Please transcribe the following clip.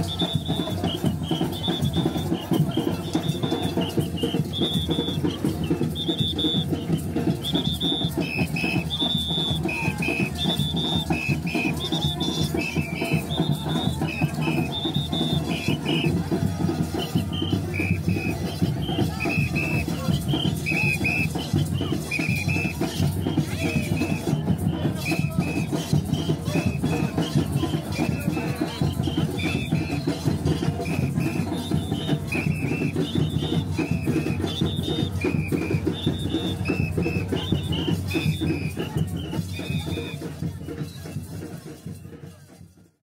Gracias.